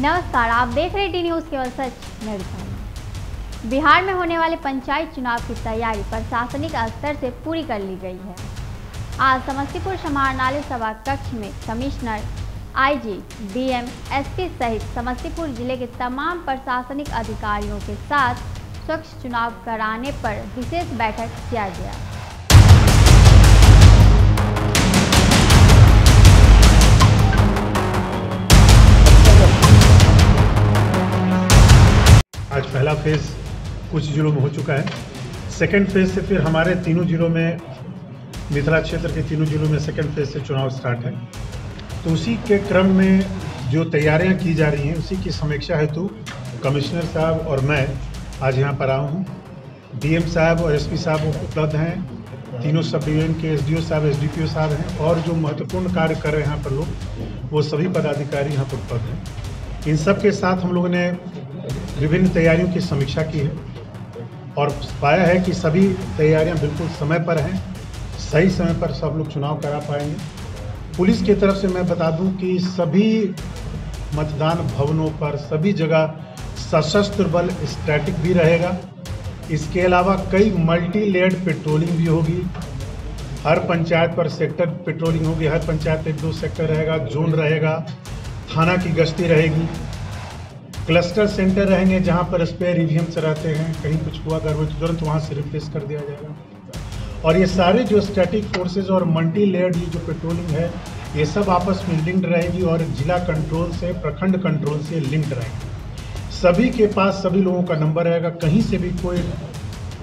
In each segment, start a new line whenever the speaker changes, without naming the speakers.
नमस्कार आप देख रहे डी न्यूज़ केवल सच मैं बिहार में होने वाले पंचायत चुनाव की तैयारी प्रशासनिक स्तर से पूरी कर ली गई है। आज समस्तीपुर समाहरणालय सभा कक्ष में कमिश्नर आईजी, डीएम, एसपी सहित समस्तीपुर ज़िले के तमाम प्रशासनिक अधिकारियों के साथ स्वच्छ चुनाव कराने पर विशेष बैठक किया गया।
पहला फ़ेज़ कुछ जिलों में हो चुका है। सेकेंड फ़ेज़ से फिर हमारे तीनों जिलों में, मिथिला क्षेत्र के तीनों जिलों में सेकेंड फ़ेज़ से चुनाव स्टार्ट है। तो उसी के क्रम में जो तैयारियाँ की जा रही हैं, उसी की समीक्षा हेतु कमिश्नर साहब और मैं आज यहाँ पर आया हूँ। डीएम साहब और एसपी साहब उपलब्ध हैं। तीनों सब डिवीज़न के एसडीओ साहब एसडीपीओ साहब हैं और जो महत्वपूर्ण कार्य कर रहे हैं यहाँ पर लोग, वो सभी पदाधिकारी यहाँ पर उपलब्ध हैं। इन सब के साथ हम लोगों ने विभिन्न तैयारियों की समीक्षा की है और पाया है कि सभी तैयारियाँ बिल्कुल समय पर हैं, सही समय पर सब लोग चुनाव करा पाएँगे। पुलिस की तरफ़ से मैं बता दूँ कि सभी मतदान भवनों पर सभी जगह सशस्त्र बल स्टैटिक भी रहेगा। इसके अलावा कई मल्टी लेड पेट्रोलिंग भी होगी। हर पंचायत पर सेक्टर पेट्रोलिंग होगी, हर पंचायत एक दो सेक्टर रहेगा जोन रहेगा, थाना की गश्ती रहेगी। क्लस्टर सेंटर रहेंगे जहाँ पर स्पेयर ईवीएम्स रहते हैं। कहीं कुछ हुआ गड़बड़ तो तुरंत वहाँ से रिप्लेस कर दिया जाएगा। और ये सारे जो स्टैटिक फोर्सेज और मल्टी लेयर्ड ये जो पेट्रोलिंग है, ये सब आपस में लिंक्ड रहेगी और जिला कंट्रोल से, प्रखंड कंट्रोल से लिंक्ड रहेगी। सभी के पास सभी लोगों का नंबर रहेगा। कहीं से भी कोई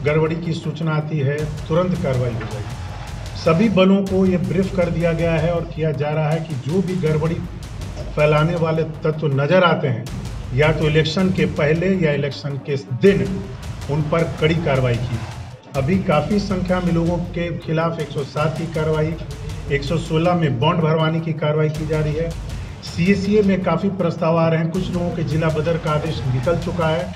गड़बड़ी की सूचना आती है, तुरंत कार्रवाई हो जाएगी। सभी बलों को ये ब्रीफ कर दिया गया है और किया जा रहा है कि जो भी गड़बड़ी फैलाने वाले तत्व नज़र आते हैं या तो इलेक्शन के पहले या इलेक्शन के दिन उन पर कड़ी कार्रवाई की। अभी काफ़ी संख्या में लोगों के खिलाफ 107 की कार्रवाई 116 में बॉन्ड भरवाने की कार्रवाई की जा रही है। सी में काफ़ी प्रस्ताव आ रहे हैं। कुछ लोगों के जिला बदर का आदेश निकल चुका है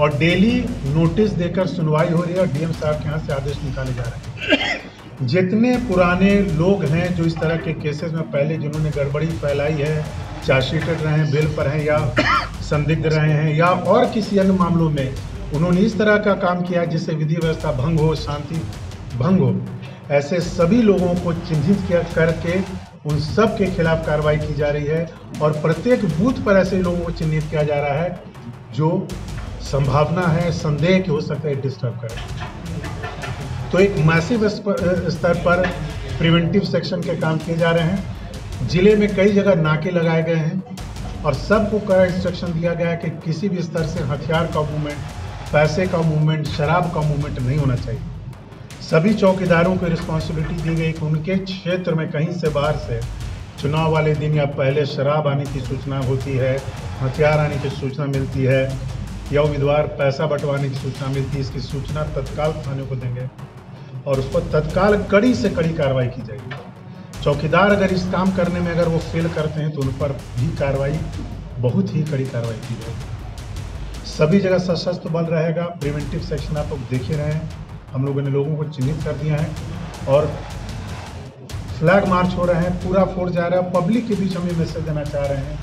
और डेली नोटिस देकर सुनवाई हो रही है और डीएम साहब के यहाँ से आदेश निकाले जा रहे हैं। जितने पुराने लोग हैं जो इस तरह के केसेस में पहले जिन्होंने गड़बड़ी फैलाई है, चार्जशीटेड रहे हैं, बेल पर हैं या संदिग्ध रहे हैं या और किसी अन्य मामलों में उन्होंने इस तरह का काम किया जिससे विधि व्यवस्था भंग हो, शांति भंग हो। ऐसे सभी लोगों को चिन्हित किया करके उन सब के खिलाफ कार्रवाई की जा रही है और प्रत्येक बूथ पर ऐसे लोगों को चिन्हित किया जा रहा है जो संभावना है, संदेह कि हो सकता है डिस्टर्ब करें। तो एक मैसिव स्तर पर प्रिवेंटिव सेक्शन के काम किए जा रहे हैं। ज़िले में कई जगह नाके लगाए गए हैं। और सबको कड़ा इंस्ट्रक्शन दिया गया है कि किसी भी स्तर से हथियार का मूवमेंट पैसे का मूवमेंट शराब का मूवमेंट नहीं होना चाहिए। सभी चौकीदारों को रिस्पॉन्सिबिलिटी दी गई कि उनके क्षेत्र में कहीं से बाहर से चुनाव वाले दिन या पहले शराब आने की सूचना होती है, हथियार आने की सूचना मिलती है, या उम्मीदवार पैसा बंटवाने की सूचना मिलती है, इसकी सूचना तत्काल थाने को देंगे और उस पर तत्काल कड़ी से कड़ी कार्रवाई की जाएगी। चौकीदार अगर इस काम करने में अगर वो फेल करते हैं तो उन पर भी कार्रवाई, बहुत ही कड़ी कार्रवाई की जाएगी। सभी जगह सशस्त्र बल रहेगा प्रिवेंटिव सेक्शन आप लोग देख रहे हैं। हम लोगों ने लोगों को चिन्हित कर दिया है। और फ्लैग मार्च हो रहे हैं, पूरा फोर्स जा रहा है। पब्लिक के बीच हम ये मैसेज देना चाह रहे हैं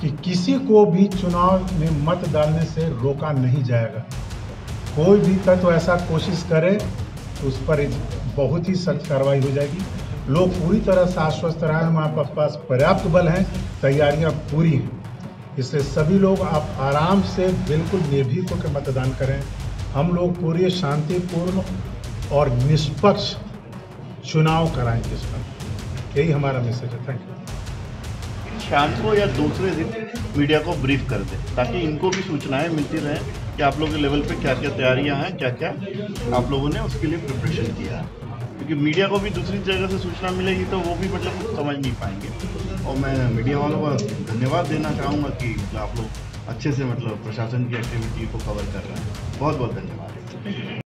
कि किसी को भी चुनाव में मत डालने से रोका नहीं जाएगा। कोई भी तत्व तो ऐसा कोशिश करे तो उस पर बहुत ही सख्त कार्रवाई हो जाएगी। लोग पूरी तरह से आश्वस्त रहे हैं हमारे पास पर्याप्त बल हैं, तैयारियाँ पूरी हैं। इसलिए सभी लोग आप आराम से बिल्कुल निर्भीक होकर मतदान करें। हम लोग पूरी शांतिपूर्ण और निष्पक्ष चुनाव कराएँगे इस पर। यही हमारा मैसेज है। थैंक यू
शाम को या दूसरे दिन मीडिया को ब्रीफ कर दें, ताकि इनको भी सूचनाएँ मिलती रहें कि आप लोगों के लेवल पे क्या क्या तैयारियाँ हैं क्या क्या आप लोगों ने उसके लिए प्रिपरेशन किया है। क्योंकि मीडिया को भी दूसरी जगह से सूचना मिलेगी तो वो भी मतलब समझ नहीं पाएँगे। और मैं मीडिया वालों का धन्यवाद देना चाहूँगा कि मतलब आप लोग अच्छे से मतलब प्रशासन की एक्टिविटी को कवर कर रहे हैं। बहुत बहुत धन्यवाद।